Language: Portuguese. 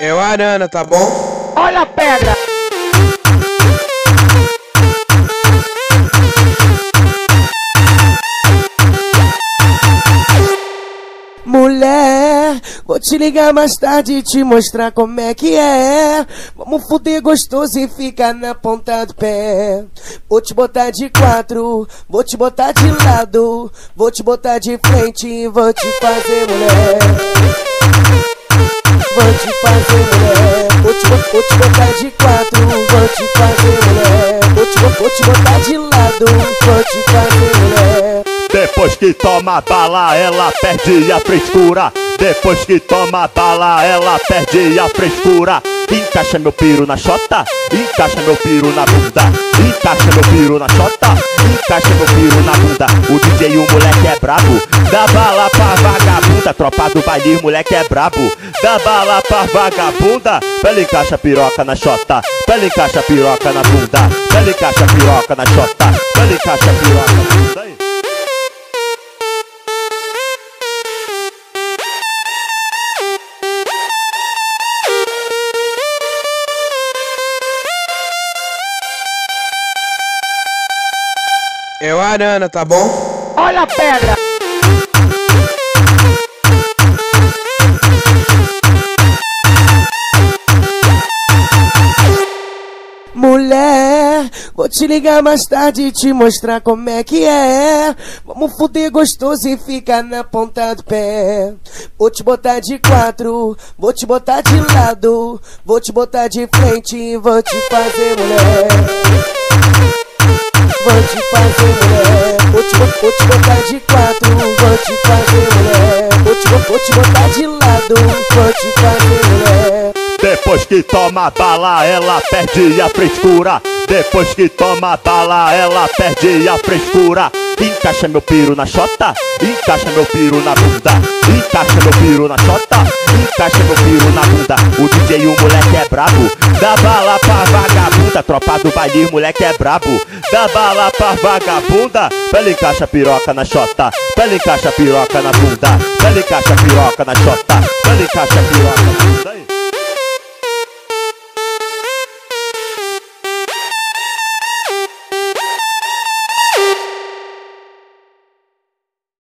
É o Arana, tá bom? Olha a pedra! Mulher, vou te ligar mais tarde e te mostrar como é que é. Vamos fuder gostoso e ficar na ponta do pé. Vou te botar de quatro, vou te botar de lado, vou te botar de frente e vou te fazer mulher. Vou te fazer mulher, vou te, vou te botar de quatro, vou te fazer mulher. Vou te, vou te botar de lado, vou te fazer mulher. Depois que toma bala, ela perde a frescura. Depois que toma bala, ela perde a frescura. Encaixa meu piro na chota, encaixa meu piro na bunda. Encaixa meu piro na chota, encaixa meu piro na bunda. O DJ e o moleque é brabo, dá bala pra vagabunda. Tropa do baile, moleque é brabo, dá bala pra vagabunda. Pela encaixa piroca na chota, pela encaixa piroca na bunda. Pela encaixa piroca na chota, pela encaixa piroca na bunda. É o Arana, tá bom? Olha a pedra! Mulher, vou te ligar mais tarde e te mostrar como é que é. Vamos fuder gostoso e ficar na ponta do pé. Vou te botar de quatro, vou te botar de lado, vou te botar de frente e vou te fazer mulher. Vou te fazer mulher, vou te, vou, te botar de quatro, vou te fazer mulher. Vou te, vou, vou te botar de lado, vou te fazer. Depois que toma bala, ela perde a frescura. Depois que toma bala, ela perde a frescura. Encaixa meu piro na chota, encaixa meu piro na bunda. Encaixa meu piro na chota, encaixa meu piro na bunda. O DJ e o moleque é brabo, dá bala pra vagabunda. Tropa do baile, moleque é brabo, dá bala pra vagabunda. Pela encaixa piroca na chota, pela encaixa piroca na bunda. Pela encaixa piroca na chota, pela encaixa piroca na bunda.